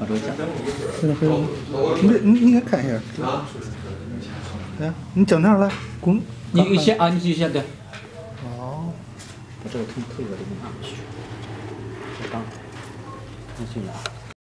把这个夹回来回来。你你你先看一下来你整这儿来滚你你先啊你就先对。哦把这个从头里边儿给你拿过去这刚那你去